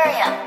aquarium.